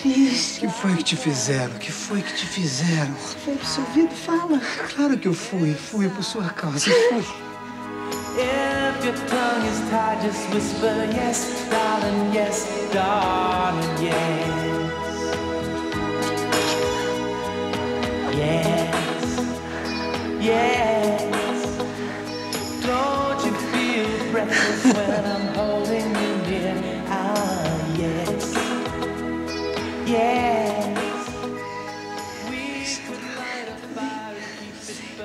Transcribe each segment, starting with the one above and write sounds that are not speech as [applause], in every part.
Cris, o que foi que te fizeram? O que foi que te fizeram? Foi pro seu ouvido, fala. Claro que eu fui. Fui por sua causa. Fui. If your tongue is tied, just whisper yes, darling, yes, darling, yes. Yes, yes. Don't you feel breathless when I'm holding burning.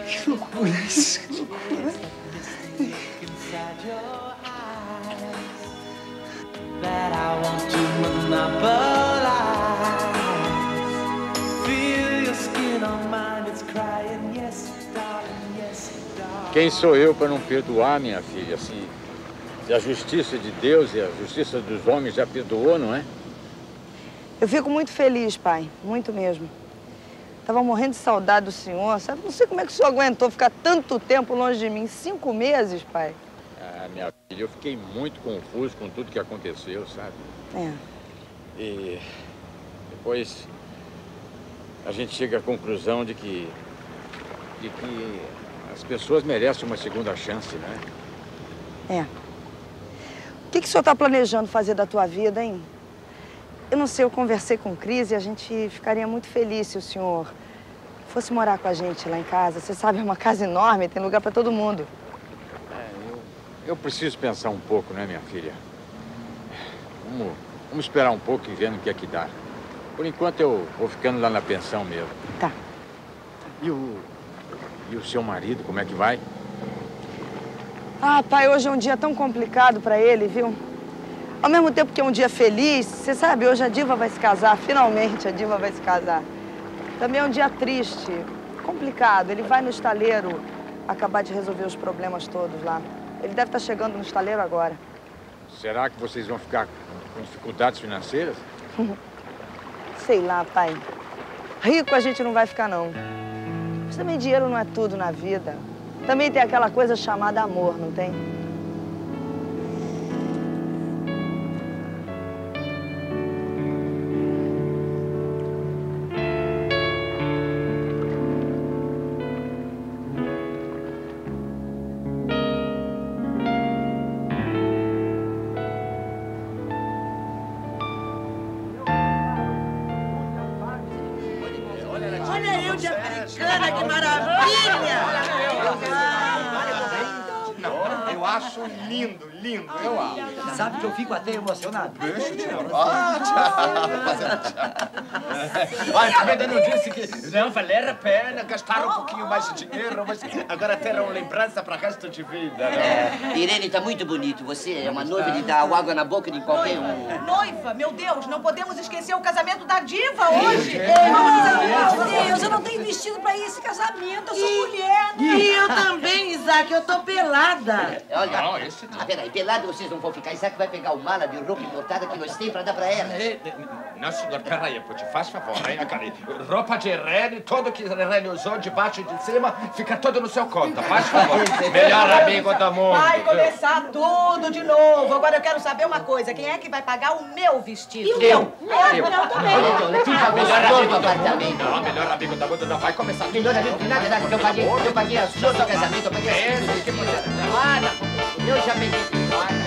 Que loucura. Que loucura. yes, yes. Quem sou eu para não perdoar, minha filha, assim? A justiça de Deus e a justiça dos homens já perdoou, não é? Eu fico muito feliz, pai. Muito mesmo. Tava morrendo de saudade do senhor, sabe? Não sei como é que o senhor aguentou ficar tanto tempo longe de mim. Cinco meses, pai. Ah, minha filha, eu fiquei muito confuso com tudo que aconteceu, sabe? É. E depois a gente chega à conclusão de que, de que as pessoas merecem uma segunda chance, né? É. O que, que o senhor está planejando fazer da tua vida, hein? Eu não sei, eu conversei com o Cris e a gente ficaria muito feliz se o senhor fosse morar com a gente lá em casa. Você sabe, é uma casa enorme, tem lugar para todo mundo. É, eu, eu preciso pensar um pouco, né, minha filha? Vamos, vamos esperar um pouco e ver no que é que dá. Por enquanto eu vou ficando lá na pensão mesmo. Tá. E o, e o seu marido, como é que vai? Ah, pai, hoje é um dia tão complicado para ele, viu? Ao mesmo tempo que é um dia feliz, você sabe, hoje a Diva vai se casar, finalmente a Diva vai se casar. Também é um dia triste, complicado. Ele vai no estaleiro acabar de resolver os problemas todos lá. Ele deve estar chegando no estaleiro agora. Será que vocês vão ficar com dificuldades financeiras? [laughs] Sei lá, pai. Rico a gente não vai ficar, não. Mas também dinheiro não é tudo na vida. Também tem aquela coisa chamada amor, não tem? Olha eu de africana, que maravilha! Eu acho lindo, lindo, eu acho. Sabe que eu fico até emocionado. Deixa, tio. Ah, tchau. Fazendo tchau. Olha, também não disse que não valer a pena gastar um pouquinho mais de dinheiro, mas agora ter uma lembrança para o resto de vida, né? É, Irene tá muito bonito. Você é uma noiva de dar água na boca de qualquer um. Noiva, meu Deus, não podemos esquecer o casamento da diva hoje. Meu Deus, eu não tenho vestido pra esse casamento, eu sou mulher, né? E eu também, Isaac, eu tô pelada. Olha, Não, esse não. ah, peraí, pelado vocês não vão ficar. Isaac vai pegar o mala de roupa importada que nós temos pra dar pra ela. Eh, eh, Não, senhor, peraí, te faz favor, hein? Cara, roupa de Irene, tudo que Irene usou de baixo e de cima, fica tudo no seu conta, faz favor. Melhor amigo do mundo. Vai começar tudo de novo. Agora eu quero saber uma coisa. Quem é que vai pagar o meu vestido? Eu. Eu. Olha, então, por favor, Melhor amigo do do mundo. apartamento. Não, melhor amigo do mundo não vai começar. Melhor amigo, nada, nada, que eu paguei, eu paguei a sua do casamento, eu paguei a Esse que você... Nada, eu já peguei.